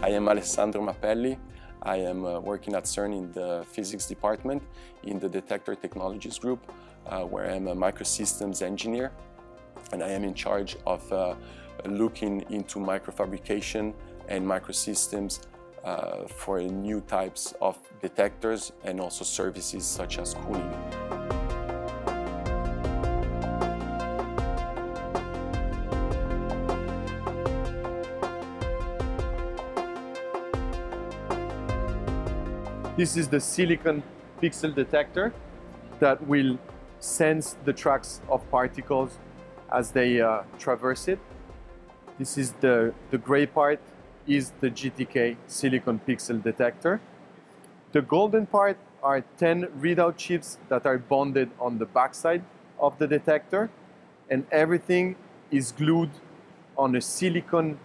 I am Alessandro Mapelli. I am uh, working at CERN in the physics department in the Detector Technologies group, uh, where I am a microsystems engineer. And I am in charge of uh, looking into microfabrication and microsystems uh, for new types of detectors and also services such as cooling. This is the silicon pixel detector that will sense the tracks of particles as they uh, traverse it. This is the, the gray part is the GTK silicon pixel detector. The golden part are 10 readout chips that are bonded on the backside of the detector and everything is glued on a silicon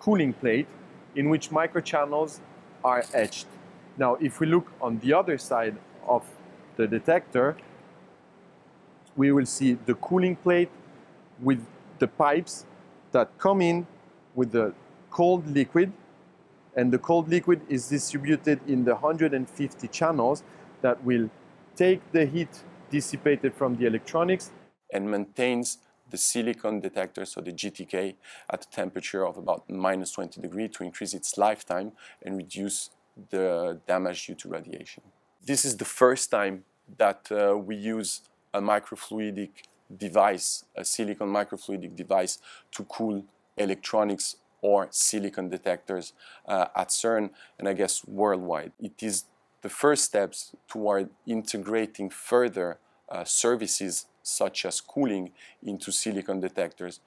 cooling plate in which microchannels are etched. Now, if we look on the other side of the detector, we will see the cooling plate with the pipes that come in with the cold liquid. And the cold liquid is distributed in the 150 channels that will take the heat dissipated from the electronics and maintains the silicon detector, so the GTK, at a temperature of about minus 20 degrees to increase its lifetime and reduce the damage due to radiation. This is the first time that uh, we use a microfluidic device, a silicon microfluidic device to cool electronics or silicon detectors uh, at CERN and I guess worldwide. It is the first steps toward integrating further uh, services such as cooling into silicon detectors.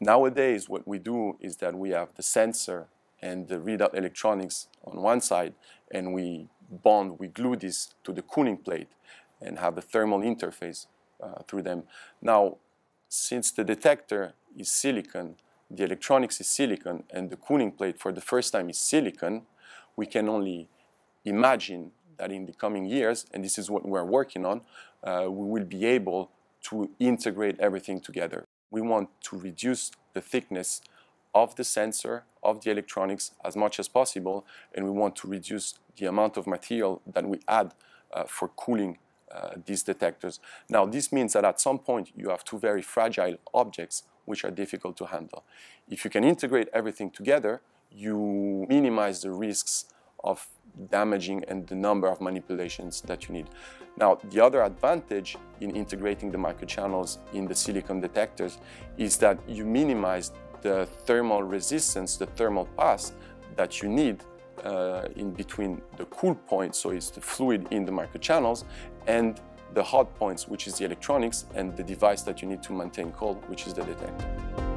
Nowadays, what we do is that we have the sensor and the readout electronics on one side, and we bond, we glue this to the cooling plate and have a thermal interface uh, through them. Now, since the detector is silicon, the electronics is silicon, and the cooling plate for the first time is silicon, we can only imagine that in the coming years, and this is what we're working on, uh, we will be able to integrate everything together. We want to reduce the thickness of the sensor, of the electronics as much as possible, and we want to reduce the amount of material that we add uh, for cooling uh, these detectors. Now, this means that at some point you have two very fragile objects which are difficult to handle. If you can integrate everything together, you minimize the risks of damaging and the number of manipulations that you need. Now, the other advantage in integrating the microchannels in the silicon detectors is that you minimize the thermal resistance, the thermal pass that you need uh, in between the cool point, so it's the fluid in the microchannels, and the hot points, which is the electronics, and the device that you need to maintain cold, which is the detector.